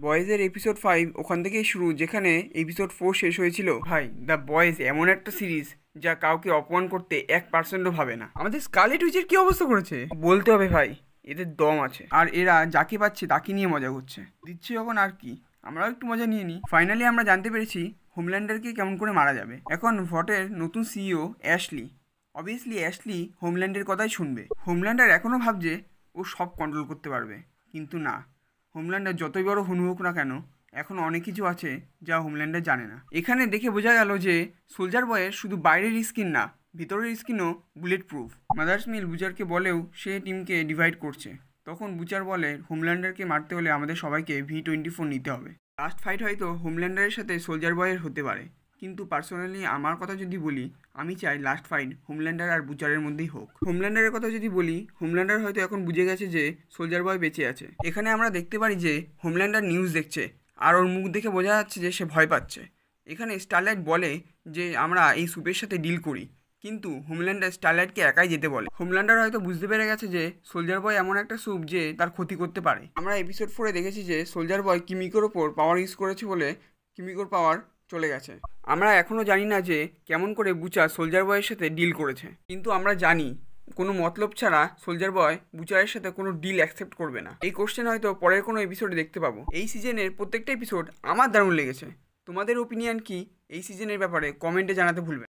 বয়েজের episode five ওখান থেকেই শুরু যেখানে এপিসোড ফোর শেষ হয়েছিল। ভাই দ্য বয়েজ এমন একটা সিরিজ যা কাউকে অপমান করতে এক পার্সেন্টও ভাবে না। আমাদের স্কালেট উইচের কি অবস্থা করেছে? বলতে হবে ভাই এদের দম আছে। আর এরা যাকে পাচ্ছে তাকে নিয়ে মজা করছে। দিচ্ছে যখন আর কি। আমরাও একটু মজা নিয়ে নিই। ফাইনালি আমরা জানতে পেরেছি হোমল্যান্ডারকে কেমন করে মারা যাবে। এখন ভটের নতুন সিইও অ্যাশলি অবভিয়াসলি অ্যাশলি হোমল্যান্ডের কথাই শুনবে। হোমল্যান্ডার এখনও ভাবছে ও সব কন্ট্রোল করতে পারবে। কিন্তু না। হোমল্যান্ডার যতই বড় হুনু হোক না কেন, এখন অনেক কিছু আছে যা হোমল্যান্ডার জানে না। এখানে দেখে বোঝা গেল যে সোলজার বয়ের শুধু বাইরের স্কিন না, ভিতরের স্কিনও বুলেট প্রুফ মাদার্স মিল বুচারকে বলেও সে টিমকে ডিভাইড করছে। তখন বুচার বলে, হোমল্যান্ডারকে মারতে হলে আমাদের সবাইকে ভি টোয়েন্টি ফোর নিতে হবে। লাস্ট ফাইট হয়তো হোমল্যান্ডারের সাথে সোলজার বয়ের হতে পারে। কিন্তু পার্সোনালি আমার কথা যদি বলি, আমি চাই লাস্ট ফাইট হোমল্যান্ডার আর বুচারের মধ্যেই হোক। হোমল্যান্ডারের কথা যদি বলি হোমল্যান্ডার হয়তো এখন বুঝে গেছে যে সোলজার বয় বেঁচে আছে। এখানে আমরা দেখতে পারি যে হোমল্যান্ডার নিউজ দেখছে, আর ওর মুখ দেখে বোঝা যাচ্ছে যে সে ভয় পাচ্ছে। এখানে স্টারলাইট বলে যে আমরা এই সুপের সাথে ডিল করি, কিন্তু হোমল্যান্ডার স্টারলাইটকে একাই যেতে বলে। হোমল্যান্ডার হয়তো বুঝতে পেরে গেছে যে সোলজার বয় এমন একটা স্যুপ যে তার ক্ষতি করতে পারে। আমরা এপিসোড ফোরে দেখেছি যে সোলজার বয় কিমিকোর ওপর পাওয়ার ইউজ করেছে বলে কিমিকোর পাওয়ার চলে গেছে। আমরা এখনও জানি না যে কেমন করে বুচা সোলজার বয়ের সাথে ডিল করেছে। কিন্তু আমরা জানি, কোনো মতলব ছাড়া সোলজার বয় বুচারের সাথে কোনো ডিল অ্যাকসেপ্ট করবে না। এই কোশ্চেন হয়তো পরের কোনো এপিসোডে দেখতে পাবো। এই সিজনের প্রত্যেকটা এপিসোড আমার দারুণ লেগেছে। তোমাদের ওপিনিয়ন কি? এই সিজনের ব্যাপারে কমেন্টে জানাতে ভুলবে।